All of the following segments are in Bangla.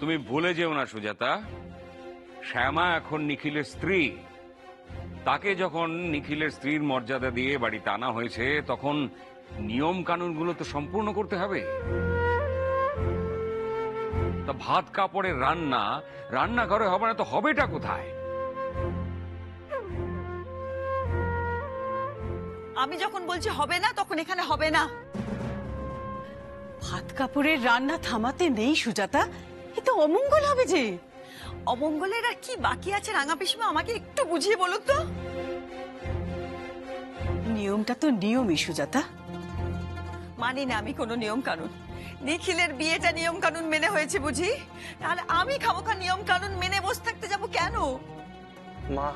তুমি ভুলে যেও না সুজাতা, শ্যামা এখন নিখিলের স্ত্রী। তাকে যখন নিখিলের স্ত্রীর মর্যাদা দিয়ে বাড়িতে আনা হয়েছে, তখন নিয়ম কানুনগুলো তো সম্পূর্ণ করতে হবে। তা ভাত কাপড়ের রান্না, রান্নাঘরে হবে না তো হবেটা কোথায়? আমি যখন বলছি হবে না, তখন এখানে হবে না। ভাত কাপড়ের রান্না থামাতে নেই সুজাতা। এ তো অমঙ্গল হবে যে। অমঙ্গলের আর কি বাকি আছে রাঙা পিসমা, আমাকে একটু বুঝিয়ে বলুন তো। নিয়মটা তো নিয়মই সুজাতা মানি না, আমি কোনো নিয়ম কানুন। নিখিলের বিয়েটা নিয়ম কানুন মেনে হয়েছে বুঝি? তাহলে আমি খামোখা নিয়ম কানুন মেনে বসে থাকতে যাব কেন? মা,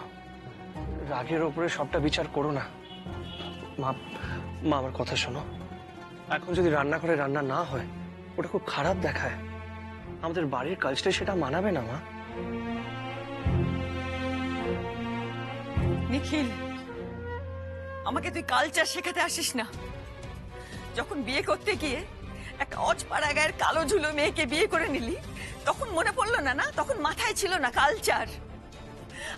রাগের ওপরে সবটা বিচার করো না। মা মা, আমার কথা শোনো। এখন যদি রান্না করে রান্না না হয়, ওটা খুব খারাপ দেখায়। আমাদের বাড়ির কালচারে সেটা মানাবে না, মা। নিখিল, আমাকে তুই কালচার শেখাতে আসিস না। যখন বিয়ে করতে গিয়ে একটা অজপাড়া গায়ের কালো ঝুলো মেয়েকে বিয়ে করে নিলি, তখন মনে পড়ল না না? তখন মাথায় ছিল না কালচার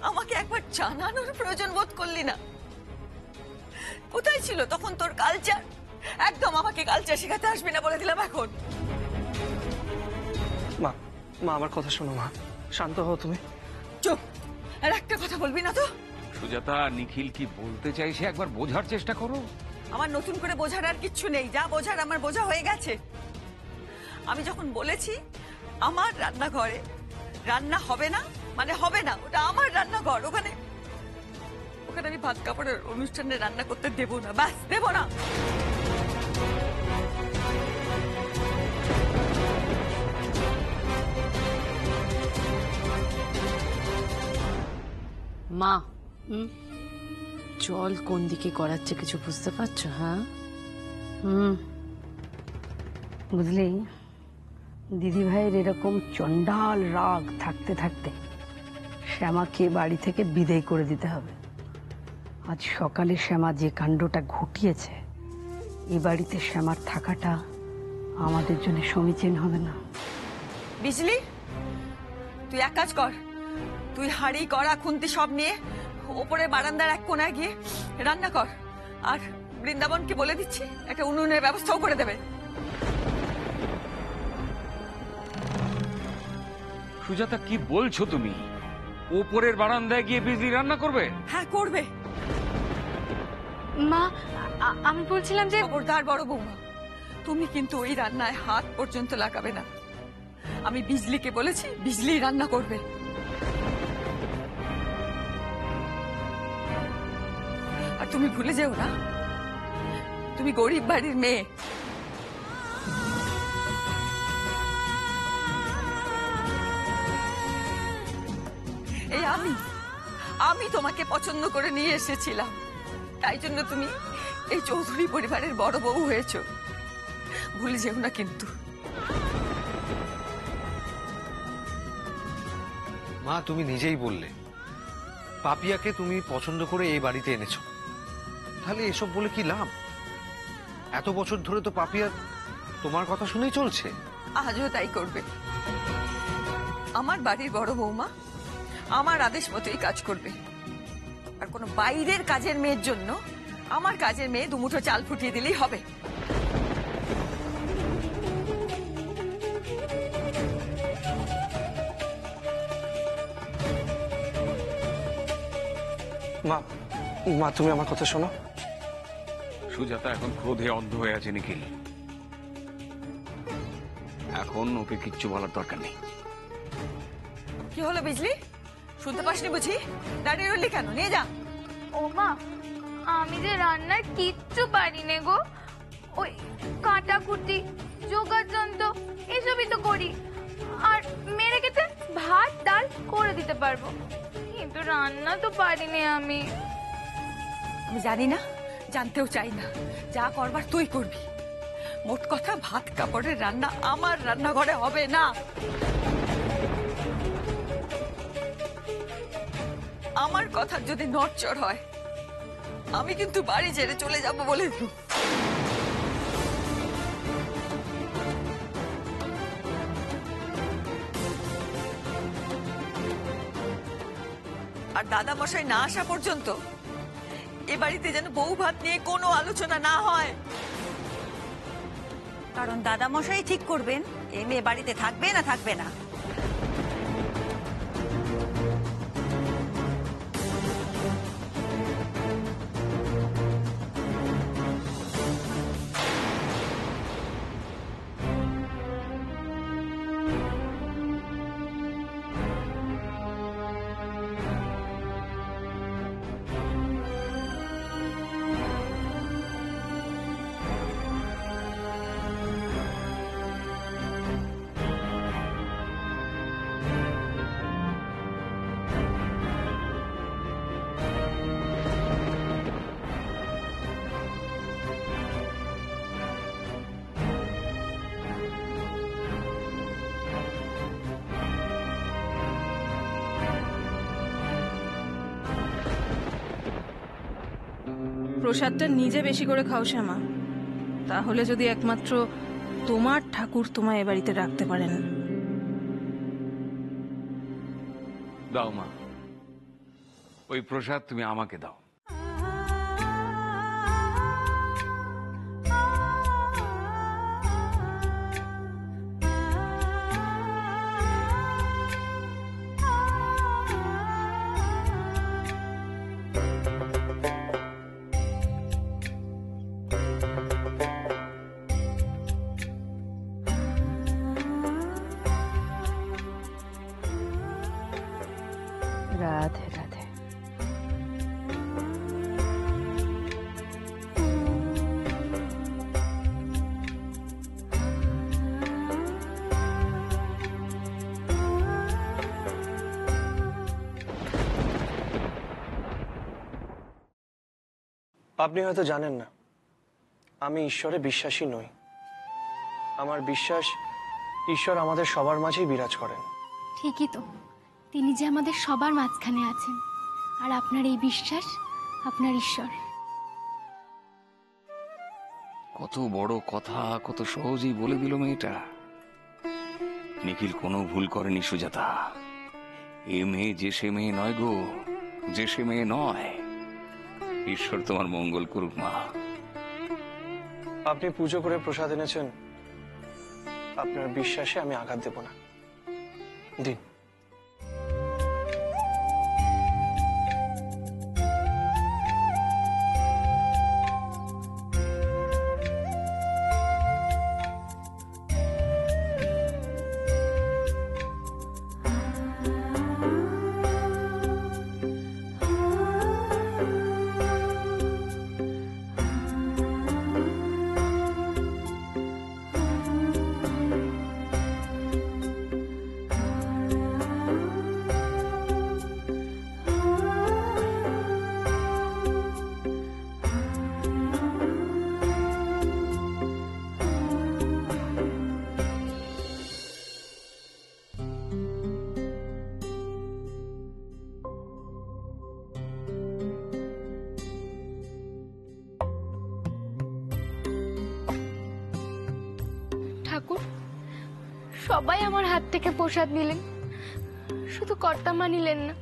আমাকে একবার জানানোর প্রয়োজন বোধ করলি না। কোথায় ছিল তখন তোর কালচার একদম আমাকে কালচার শেখাতে আসবি না বলে দিলাম এখন। মা মা আমার কথা শোনো মা। শান্ত হও তুমি। চুপ আর একটা কথা বলবি না তো? সুজাতা নিখিল কি বলতে চাইছে একবার বোঝার চেষ্টা করো। আমার নতুন করে বোঝার আর কিচ্ছু নেই যা বোঝার আমার বোঝা হয়ে গেছে। আমি যখন বলেছি আমার রান্নাঘরে রান্না হবে না মানে হবে না ওটা আমার রান্নাঘর ওখানে ওখানে আমি ভাত কাপড়ের অনুষ্ঠানে রান্না করতে দেবো না ব্যাস দেবো না। মা। জল কোন দিকে গড়াচ্ছে কিছু বুঝতে পারছ হ্যাঁ? হুম। বুঝলি দিদি ভাইয়ের এরকম চণ্ডাল রাগ থাকতে থাকতে শ্যামাকে বাড়ি থেকে বিদায় করে দিতে হবে। আজ সকালে শ্যামা যে কাণ্ডটা ঘটিয়েছে এ বাড়িতে শ্যামার থাকাটা আমাদের জন্য সমীচীন হবে না। বিজলি তুই এক কাজ কর। তুই হাড়ি কড়া খুন্তি সব নিয়ে ওপরে বারান্দার এক কোনায় গিয়ে রান্না কর। আর বৃন্দাবনকে বলে দিচ্ছি একটা উনুনের ব্যবস্থাও করে দেবে। সুজাতা কি বলছো তুমি? ওপরের বারান্দায় গিয়ে বিজলি রান্না করবে? হ্যাঁ করবে। মা আমি বলছিলাম যে খবরদার বড় বৌমা তুমি কিন্তু ওই রান্নায় হাত পর্যন্ত লাগাবে না। আমি বিজলিকে বলেছি বিজলি রান্না করবে। তুমি ভুলে যেও না। তুমি গরিব বাড়ির মেয়ে। এই আমি আমি তোমাকে পছন্দ করে নিয়ে এসেছিলাম। তাই জন্য তুমি এই চৌধুরী পরিবারের বড় বউ হয়েছ। ভুলে যেও না কিন্তু। মা, তুমি নিজেই বললে। পাপিয়াকে তুমি পছন্দ করে এই বাড়িতে এনেছো। তাহলে এসব বলে কি লাভ? এত বছর ধরে তো পাপিয়া তোমার কথা শুনেই চলছে। আজও তাই করবে। আমার বাড়ির বড় বৌমা আমার আদেশ মতোই কাজ করবে। আর কোনো বাইরের কাজের মেয়ের জন্য আমার কাজের মেয়ে দুমুঠো চাল ফুটিয়ে দিলেই হবে। মা মা তুমি আমার কথা শোনো। সুজাতা এখন ক্রোধে অন্ধ হয়ে আছে নিখিল। এখন ওকে কিচ্ছু বলার দরকার নেই। কি হলো বিজলি? শুনতে পাসনি বুঝি? দাঁড়িয়ে রইলি কেন? নিয়ে যা। ও মা আমি যে রান্নার কিচ্ছু পারি নে গো। ওই কাটাকুটি যোগাযন্ত্র এসবই তো করি। আর মেরে গেছে ভাত ডাল করে দিতে পারব। কিন্তু রান্না তো পারিনি আমি। আমি জানি না। জানতেও চাই না। যা করবার তুই করবি। মোট কথা ভাত, কাপড়ের রান্না আমার রান্নাঘরে হবে না। আমার কথা যদি নড়চড় হয়, আমি কিন্তু বাড়ি ছেড়ে চলে যাব বলে আর দাদা মশাই না আসা পর্যন্ত এ বাড়িতে যেন বউ ভাত নিয়ে কোনো আলোচনা না হয়। কারণ দাদা মশাই ঠিক করবেন, এ মেয়ে বাড়িতে থাকবে না থাকবে না। প্রসাদটা নিজে বেশি করে খাও, শ্যামা। তাহলে যদি একমাত্র তোমার ঠাকুর তোমায় এ বাড়িতে রাখতে পারেন। দাও মা। ওই প্রসাদ তুমি আমাকে দাও। আপনি হয়তো জানেন না আমি ঈশ্বরে বিশ্বাসী নই। আমার বিশ্বাস ঈশ্বর আমাদের সবার মাঝেই বিরাজ করেন। ঠিকই তো। তিনি যে আমাদের সবার মাঝখানে আছেন আর আপনার এই বিশ্বাস আপনার ঈশ্বর। কত বড় কথা কত সহজেই বলে দিল মেয়েটা। নিখিল কোনো ভুল করেনি সুজাতা। এ মেয়ে যে সে মেয়ে নয় গো যে সে মেয়ে নয়। ঈশ্বর তোমার মঙ্গল করুক, মা। আপনি পুজো করে প্রসাদ এনেছেন। আপনার বিশ্বাসে আমি আঘাত দেব না। দিন। সবাই আমার হাত থেকে প্রসাদ নিলেন। শুধু কর্তামা নিলেন না।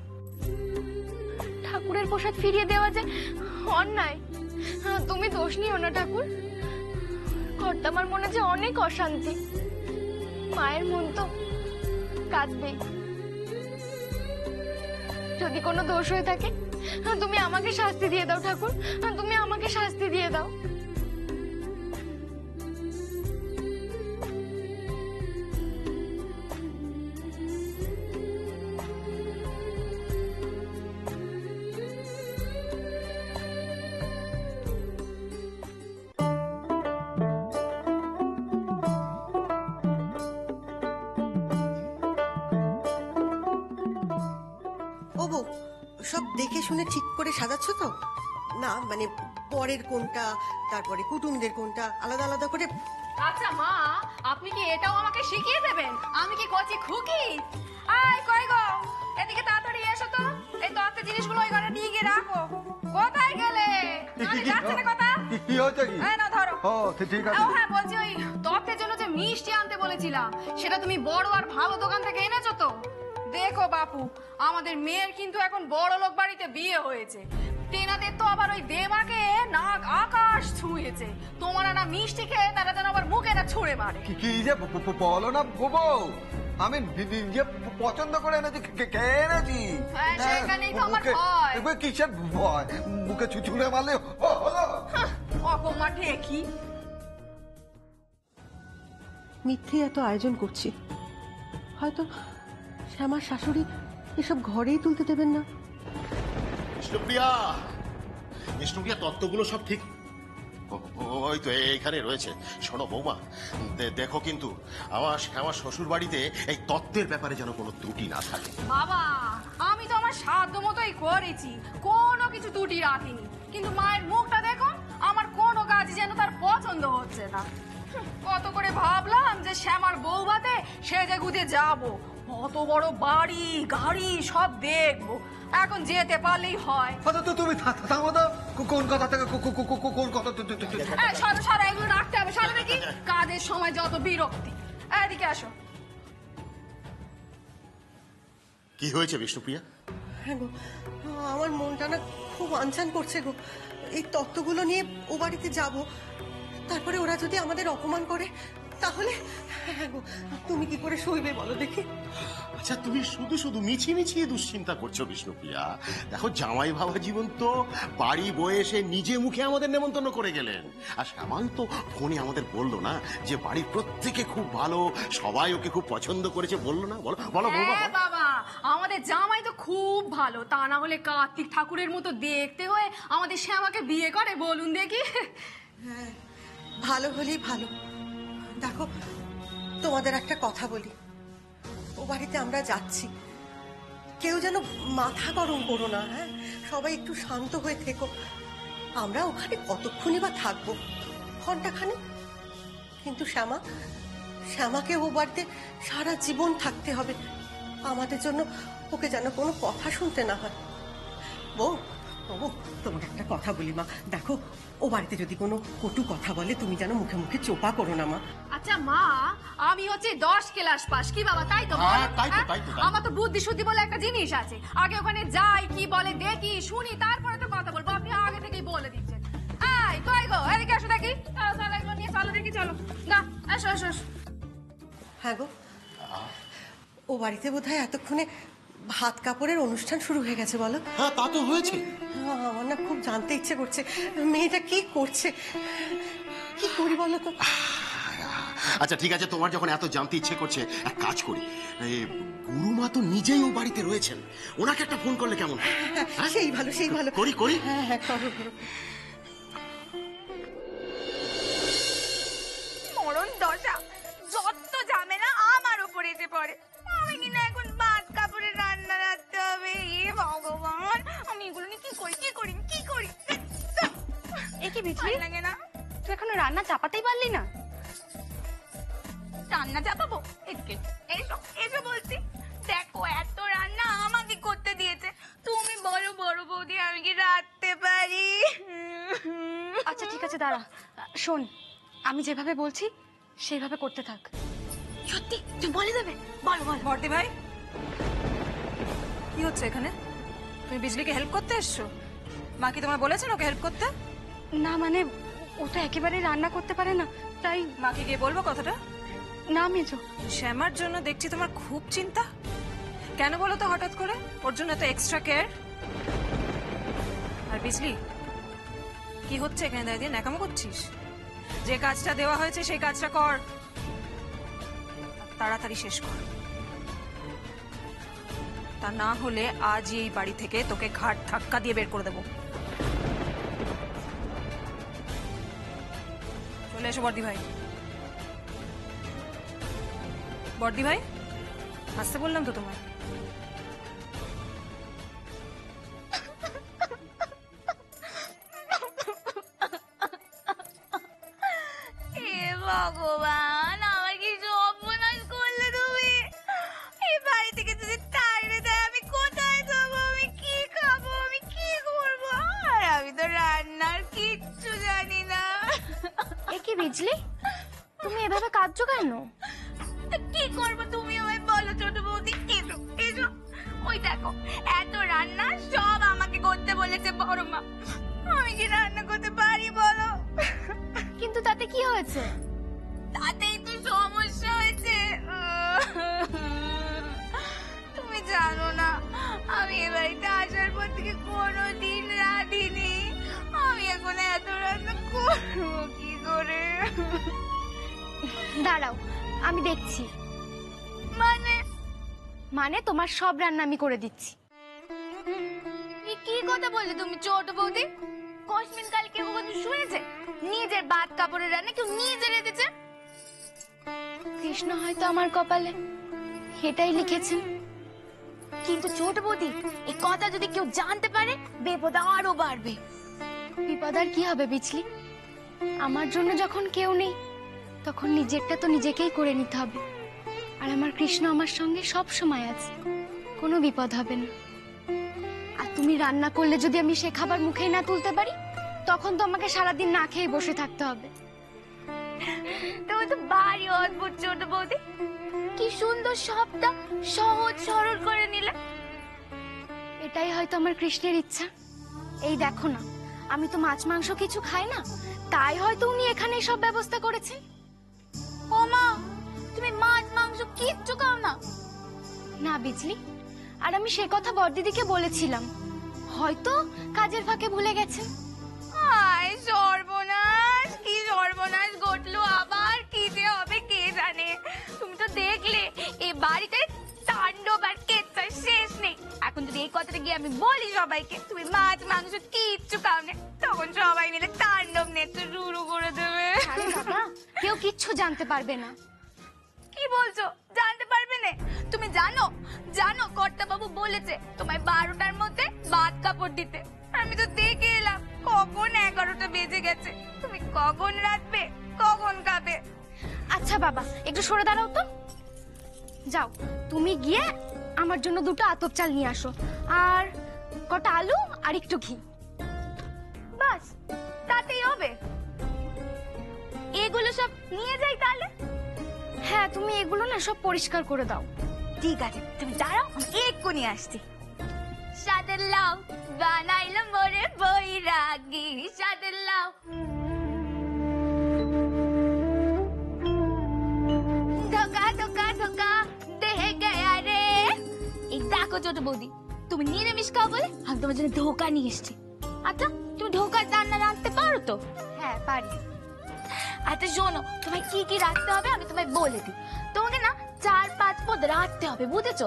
ঠাকুরের প্রসাদ ফিরিয়ে দেওয়া যে অন্যায়। তুমি দোষ নিও না ঠাকুর। কর্তামার মনে যে অনেক অশান্তি। মায়ের মন তো কাঁদবে যদি কোনো দোষ হয়ে থাকে তুমি আমাকে শাস্তি দিয়ে দাও ঠাকুর। তুমি আমাকে শাস্তি দিয়ে দাও। মানে পরের কোনটা তারপরে কুটুমদের কোনটা আলাদা আলাদা করে। আচ্ছা মা আপনি কি এটাও আমাকে শিখিয়ে দেবেন? আমি কি কচি খুকি? আয় কই গো? এদিকে তাড়াতাড়ি এসো তো। এই তত্ত্বের জিনিসগুলো ওই ঘরে নিয়ে গিয়ে রাখো কোথায় গেলে? আমি যাচ্ছে না কথা? কি হয়েছে কি? এই না ধরো। ও ঠিক ও হ্যাঁ বলছি ওই তত্ত্বের জন্য যে মিষ্টি আনতে বলেছিলাম সেটা তুমি বড় আর ভালো দোকান থেকে এনেছো তো? দেখো বাপু আমাদের মেয়ের কিন্তু এখন বড় লোক বাড়িতে বিয়ে হয়েছে। তেনাদের তো আবার ওই দেবাকে নাক আকাশ ছুঁয়েছে। তোমার না মিষ্টি খেয়ে তারা যেন আবার মুখে না ছুঁড়ে মারে। কি কি যে বলো না বউ আমি নিজে পছন্দ করে এনেছি কে- কে এনেছি। হ্যাঁ, সেখানেই তো আমার ভয়। কিসের ভয়? মুখে ছুচুড়ে মারলে অকমা ঠেকি মিথ্যে এত আয়োজন করছি। হয়তো শ্যামার শাশুড়ি এসব ঘরেই তুলতে দেবেন না। বিষ্ণুপ্রিয়া বিষ্ণুপ্রিয়া তত্ত্বগুলো সব ঠিক? ওই তো এইখানে রয়েছে। শোনো বৌমা দেখো কিন্তু, আমার আমার শ্বশুর বাড়িতে এই তত্ত্বের ব্যাপারে যেন কোনো ত্রুটি না থাকে। বাবা, আমি তো আমার সাধ্য মতোই করেছি, কোনো কিছু ত্রুটি রাখিনি। কিন্তু মায়ের মুখটা দেখো আমার কোনো কাজ যেন তার পছন্দ হচ্ছে না। কত করে ভাবলাম যে শ্যামার বউ ভাতে সেজে গুজে যাব। কত বড় বাড়ি, গাড়ি, সব দেখব। এখন যেতে পারলেই হয়। তো তুমি থামো তো। কোন কথা থেকে কো- কো- কো- কো- কোন কথা সরো সরো এগুলো রাখতে হবে সরো দেখি। কাজের সময় যত বিরক্তি। এদিকে আসো। কি হয়েছে বিষ্ণুপ্রিয়া? হ্যাঁ গো আমার মনটা না খুব আনচান করছে গো। এই তত্ত্বগুলো নিয়ে ও বাড়িতে যাব। তারপরে ওরা যদি আমাদের অপমান করে তাহলে হ্যাঁ গো তুমি কি করে সইবে বলো দেখি। আচ্ছা তুমি শুধু শুধু মিছি মিছিয়ে দুশ্চিন্তা করছ বিষ্ণুপ্রিয়া। দেখো জামাই বাবা জীবন তো বাড়ি বয়ে এসে নিজে মুখে আমাদের নেমন্তন্ন করে গেলেন। আর শ্যামাল তো ফোনে আমাদের বলল না যে বাড়ির প্রত্যেকে খুব ভালো সবাই ওকে খুব পছন্দ করেছে। বলল না? বলো বলো বৌমা হ্যাঁ বলো। বাবা আমাদের জামাই তো খুব ভালো। তা না হলে কার্তিক ঠাকুরের মতো দেখতে হয়ে আমাদের শ্যামাকে বিয়ে করে বলুন দেখি। হ্যাঁ ভালো হলেই ভালো। দেখো, তোমাদের একটা কথা বলি। ও বাড়িতে আমরা যাচ্ছি। কেউ যেন মাথা গরম করো না হ্যাঁ? সবাই একটু শান্ত হয়ে থেকো। আমরা ওখানে কতক্ষণই বা থাকব? ঘন্টাখানে কিন্তু শ্যামা, শ্যামাকে ও বাড়িতে সারা জীবন থাকতে হবে। আমাদের জন্য ওকে যেন কোনো কথা শুনতে না হয়। বউ ও তোমাকে একটা কথা বলি মা। দেখো, ও বাড়িতে যদি কোনো কটু কথা বলে, তুমি যেন মুখে মুখে চোপা করো না মা। আচ্ছা মা আমি হচ্ছে দশ ক্লাস পাস কি বাবা তাই তো হ্যাঁ, তাই তো, হ্যাঁ? তাই তো, তাই তো। আমার তো বুদ্ধি শুদ্ধি বলে একটা জিনিস আছে। আগে ওখানে যাই কি বলে দেখি শুনি তারপরে তো কথা বলব। আপনি আগে থেকেই বলে দিচ্ছেন। এই কই গো? এদিকে আসো দেখি। চলো চলো এগুলো নিয়ে চলো দেখি চলো। না আসো আসো আসো। হ্যাঁ গো। ও বাড়িতে বোধহয় এতক্ষণে ভাত কাপড়ের অনুষ্ঠান শুরু হয়ে গেছে বলো। হ্যাঁ তা তো হয়েছে। হ্যাঁ, আমার না খুব জানতে ইচ্ছে করছে। মেয়েটা কি করছে? কি করি বলো তো? আচ্ছা ঠিক আছে তোমার যখন এত জানতে ইচ্ছে করছে এক কাজ করি। এই গুরুমা তো নিজেই ও বাড়িতে রয়েছেন। ওনাকে একটা ফোন করলে কেমন হ্যাঁ, সেই ভালো সেই ভালো। করি করি। হ্যাঁ হ্যাঁ করো করো। মরণ দশা যত ঝামেলা আমার উপর এসে পড়ে। আমি কিনা এখন ভাত কাপড়ে রান্না রাখতে হবে। এ ভগবান আমি এগুলো নিয়ে কি করি কি করি কি করি? এ কি বিছলি লাগে না। তুই এখনও রান্না চাপাতেই পারলি না? রান্না চাপাবো? এদিকে এসো এসো বলছি। দেখো এত রান্না আমাকে করতে দিয়েছে। তুমি বলো বড় বৌদি আমি কি রাখতে পারি? আচ্ছা ঠিক আছে দাঁড়া। শোন আমি যেভাবে বলছি সেইভাবে করতে থাক। সত্যি? তুই বলে দেবে? বল বল। বর্দি ভাই কি হচ্ছে এখানে? তুমি বিজলিকে হেল্প করতে এসছো? মা কি তোমায় বলেছেন ওকে হেল্প করতে? না মানে ও তো একেবারেই রান্না করতে পারে না তাই মাকে গিয়ে বলব কথাটা? না মেজো শ্যামার জন্য দেখছি তোমার খুব চিন্তা। কেন বলো তো হঠাৎ করে? ওর জন্য তো এক্সট্রা কেয়ার আর বিজলি, কি হচ্ছে এখানে? দাঁড়িয়ে ন্যাকামো করছিস? যে কাজটা দেওয়া হয়েছে সেই কাজটা কর। তাড়াতাড়ি শেষ কর। তা না হলে আজ এই বাড়ি থেকে তোকে ঘাট ধাক্কা দিয়ে বের করে দেবো। চলে এসো বর্দি ভাই বর্দি ভাই আসতে বললাম তো তোমায়। হে ভগবান আমার কি অপমান করলে তুমি? এই বাড়ি থেকে যদি তাড়িয়ে দেয় আমি কোথায় যাব আমি কি খাব? আমি কি করব? আর আমি তো রান্নার কিচ্ছু জানি না। এ কি বিজলি? তুমি এভাবে কাঁদছো কেন? কি করব তুমি আমায় বলো ছোট বৌদি? এসো এসো ওই দেখো এত রান্না সব আমাকে করতে বলেছে বড় মা। আমি কি রান্না করতে পারি বলো? কিন্তু তাতে কি হয়েছে? তাতেই তো সমস্যা হয়েছে। তুমি জানো না আমি এ বাড়িতে আসার পর থেকে কোনো দিন রাঁধিনি। আমি এখন এত রান্না করব কি করে? দাঁড়াও আমি দেখছি। মানে? মানে তোমার সব রান্না আমি করে দিচ্ছি। কি কথা বললে তুমি ছোট বৌদি? কসমিন কাল কেউ কখনো শুনেছে নিজের বাদ কাপড়ের রান্না কেউ নিজে রেঁধেছে। কৃষ্ণ হয়তো আমার কপালে এটাই লিখেছেন। কিন্তু ছোট বৌদি এই কথা যদি কেউ জানতে পারে বিপদ আরও বাড়বে। বিপদ আর কি হবে বিচলি আমার জন্য যখন কেউ নেই তখন নিজেরটা তো নিজেকেই করে নিতে হবে। আর আমার কৃষ্ণ আমার সঙ্গে সব সময় আছে। কোনো বিপদ হবে না। আর তুমি রান্না করলে যদি আমি সে খাবার মুখেই না তুলতে পারি তখন তো আমাকে সারাদিন না খেয়ে বসে থাকতে হবে। তুমি তো ভারী অদ্ভুত ছোট বৌদি। কি সুন্দর সবটা সহজ সরল করে নিলে। এটাই হয়তো আমার কৃষ্ণের ইচ্ছা। এই দেখো না আমি তো মাছ মাংস কিছু খাই না তাই হয়তো উনি এখানে সব ব্যবস্থা করেছেন। ও মা তুমি মাছ মাংস কিচ্ছু খাও না। না বিজলি আর আমি সে কথা বড়দিদিকে বলেছিলাম। হয়তো কাজের ফাঁকে ভুলে গেছেন আয় সর্বনাশ কি সর্বনাশ ঘটলো আবার? কি যে হবে কে জানে? তুমি তো দেখলে এই বাড়িতে তাণ্ডব আর কেচ্ছার শেষ নেই। এখন যদি এই কথাটা গিয়ে আমি বলি সবাইকে তুমি মাছ মাংস কিচ্ছু খাও না তখন সবাই মিলে তাণ্ডব নৃত্য শুরু করে দেবে। কেউ কিচ্ছু জানতে পারবে না। কি বলছো? জানতে পারবে না? তুমি জানো জানো কর্তা বাবু বলেছে তোমায় বারোটার মধ্যে বাদ কাপড় দিতে। আমি তো দেখে এলাম কখন এগারোটা বেজে গেছে। তুমি কখন রাখবে কখন খাবে? আচ্ছা বাবা একটু সরে দাঁড়াও তো। যাও তুমি গিয়ে আমার জন্য দুটো আতপ চাল নিয়ে আসো। আর কটা আলু আর একটু ঘি। বাস তাতেই হবে। এগুলো সব নিয়ে যাই তাহলে? হ্যাঁ তুমি এগুলো না সব পরিষ্কার করে দাও। ঠিক আছে তুমি দাঁড়াও এক্ষুনি আসছি। সাদের লাউ বানাইলাম মোরে বৈরাগী। সাদের লাউ। দেখো ছোট বৌদি? তুমি নিরামিষ খাও বলে আমি তোমার জন্য ধোকা নিয়ে এসেছি। আচ্ছা তুমি ধোকার রান্না রাখতে পারো তো? হ্যাঁ পারি। আচ্ছা শোনো তোমায় কি কি রাখতে হবে আমি তোমায় বলে দিই। তোমাকে না চার পাঁচ পদ রাখতে হবে বুঝেছ?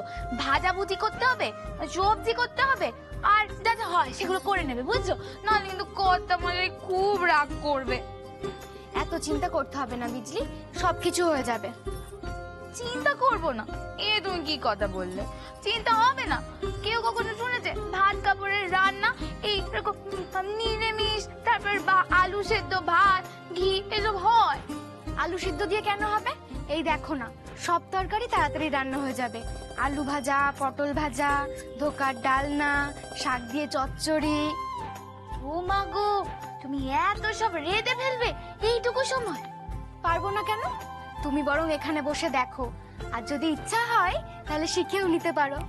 ভাজা ভুজি করতে হবে সবজি করতে হবে আর যা যা হয় সেগুলো করে নেবে বুঝছ? নাহলে কিন্তু কর্তা মশাই খুব রাগ করবে। এত চিন্তা করতে হবে না বিজলি। সবকিছু হয়ে যাবে। চিন্তা করব না। এ তুমি কি কথা বললে? চিন্তা হবে না। কেউ কখনো শুনেছে, ভাত কাপড়ের রান্না, এই রকম নিরামিষ, তারপর বা- আলু সেদ্ধ ভাত, ঘি, এসব হয়। আলু সিদ্ধ দিয়ে কেন হবে? এই দেখো না, সব তরকারি তাড়াতাড়ি রান্না হয়ে যাবে। আলু ভাজা, পটল ভাজা, ধোকার ডালনা, শাক দিয়ে চচ্চড়ি। ও মা গো, তুমি এত সব রেঁধে ফেলবে, এইটুকু সময়। পারব না কেন? তুমি বরং এখানে বসে দেখো। আর যদি ইচ্ছা হয় তাহলে শিখেও নিতে পারো।